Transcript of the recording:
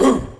Ooh.